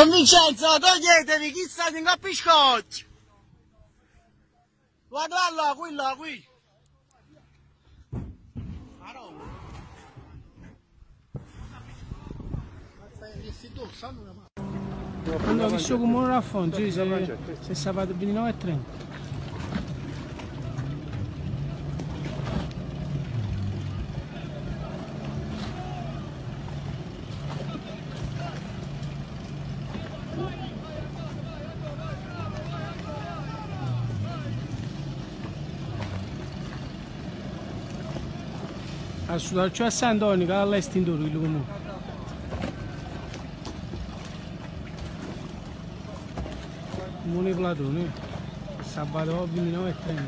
Oh Vincenzo, toglietevi, chi sta in cappiscocci? Guarda là, qui là, qui. Ho visto come fondo, sì, se, se sabato 29 e 30. A sudare cioè a San Antonio, che all'estintore, quello comunque. Comune Platone, sabato 29 e 30.